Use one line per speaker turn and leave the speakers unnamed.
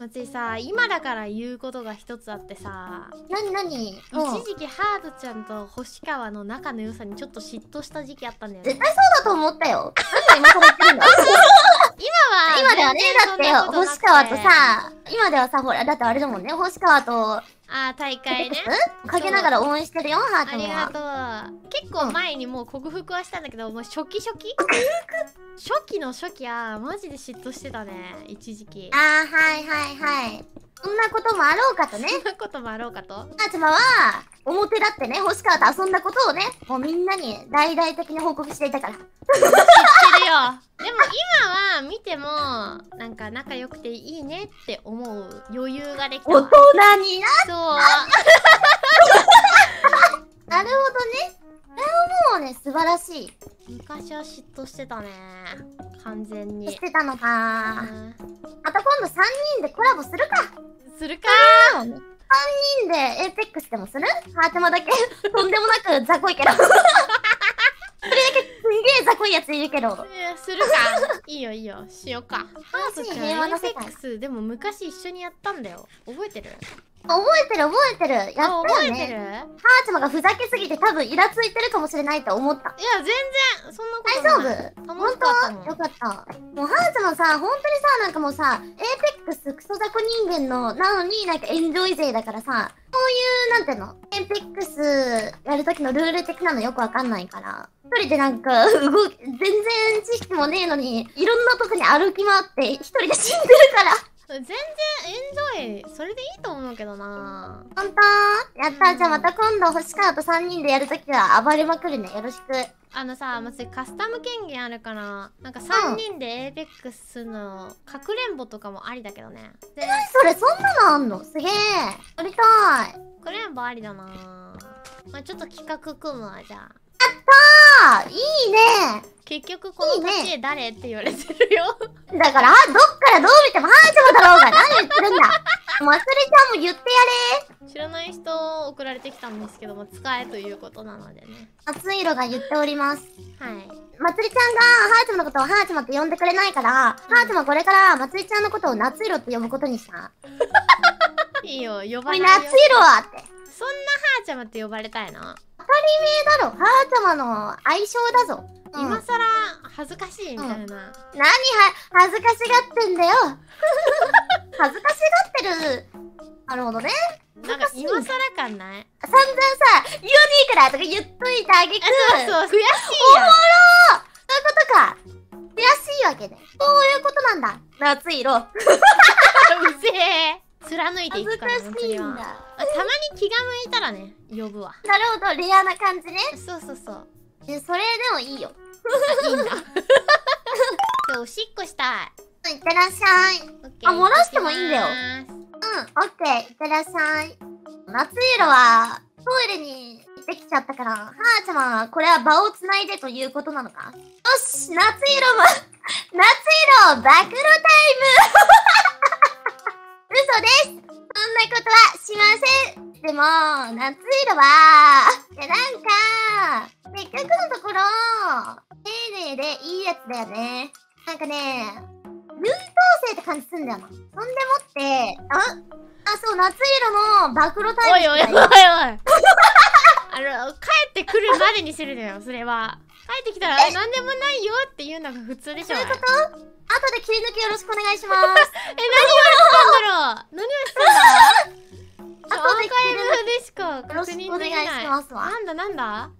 松井さ今だから言うことが一つあってさ
なになに
一時期ハードちゃんと星川の仲の良さにちょっと嫉妬した時期あったんだよね。
絶対そうだと思ったよ。今から言ってるんだ
今は
今ではね、だってよ、星川と
さ
さ、今ではさ、ほら、だってあれだもんね、星川と、
あー大会ね。
けながら応援してるよ、ハー
あり
トも。は。
がとう。結構前にもう克服はしたんだけどもう初期初期？初期の初期はマジで嫉妬してたね一時期。
あー、はいはいはい。そんなこともあろうかとね。
そんなこともあろうかと？
ハーチマは、表だってね、星川と遊んだことをね、もうみんなに大々的に報告していたから。
知ってるよ。でも今は見てもなんか仲良くていいねって思う余裕ができた
大
わ
人にな
そう
なるほどね。これはもうね、素晴らしい。
昔は嫉妬してたね完全に
してたの
う
か。
ん
また今度3人でコラボするか。
するか
3人で Apex でもする？はあちゃまだけとんでもなく雑魚いけど。それだけすんげえ雑魚いやついるけど。
するか。いいよいいよ。しようか。はあとちゃん
平和な世界
Apex でも昔一緒にやったんだよ。覚えてる？
覚えてる覚えてる。やった
あ
よ
覚えてる？
ね。ハーチマがふざけすぎて多分イラついてるかもしれないと思った。
いや全然。そんなこと
大丈夫？
ない
本
楽しかった。もん
当よかった。もうハーチマさ、本当にさ、なんかもうさ、エーペックスクソ雑魚人間の、なのになんかエンジョイ勢だからさ、なんていうの、エーペックスやるときのルール的なのよくわかんないから。一人でなんか、動き、全然知識もねえのに、いろんなとこに歩き回って、一人で死んでるから。
全然エンジョイそれでいいと思うけどな
本当？やった。じゃあまた今度星川と3人でやるときは暴れまくるね。よろしく。
あのさ、まずカスタム権限あるから、なんか3人で Apex のかくれんぼとかもありだけどね。で、
それ、そんなのあんの？すげえ。やりたい。
かくれんぼありだなまあちょっと企画組むわ、じゃあ。
ああ、いいね。
結局この家庭誰って言われてるよ。
だから、どっからどう見てもハーチマだろうが何言ってるんだ。まつりちゃんも言ってや
知らない人送られてきたんですけども、使えということなのでね。
れ。夏色が言っております。
はい。
まつりちゃんがハーチマのことをハーチマって呼んでくれないから、ハーチマこれからまつりちゃんのことを夏色って呼ぶことにした。
いいよ、呼ばないよ。
夏色はって。
そんなハーちゃまって呼ばれたいの、
当たり前だろ。ハーチマの相性だぞ。うん
今さら恥ずかしいみたいな。
何は、恥ずかしがってんだよ。恥ずかしがってる。なるほどね。
なんか今さら感ない？
散々さ、言わねえからとか言っといてあげく。
そうそう、悔しい
おも。ろそういうことか。悔しいわけね。そういうことなんだ。夏色。
うぜえ貫いてい
恥ずか
くからね
しいんだ。
あたまに気が向いたらね呼ぶわ
なるほど、レアな感じね。
そうそうそう
え、それでもいいよ。
あいいんだ でおしっこしたい
いってらっしゃい。あ漏らしてもいいんだよ
行ってき
オッケー。いってらっしゃい。夏色は、トイレに行ってきちゃったから、はーちゃまは、これは場をつないでということなのか？よし、夏色も、夏色、暴露タイム 嘘ですそんなことはしませんでも、夏色は、いや、なんか、結局のところ、丁寧でいいやつだよね。なんかね、感じすんだよな。そんでもって、あ、あ、そう、夏色の暴露タイム
おいおいおいおい。あの帰ってくるまでにするのよそれは。帰ってきたら
え？
何でもないよっていうのが普通でしょ
そういうこと？後で切り抜きよろしくお願いします。
え何をしたんだろう？何をしたんだちょ アーカイブでしか確認でき
よろしくお願い
ない
しますわ。
なんだなんだ？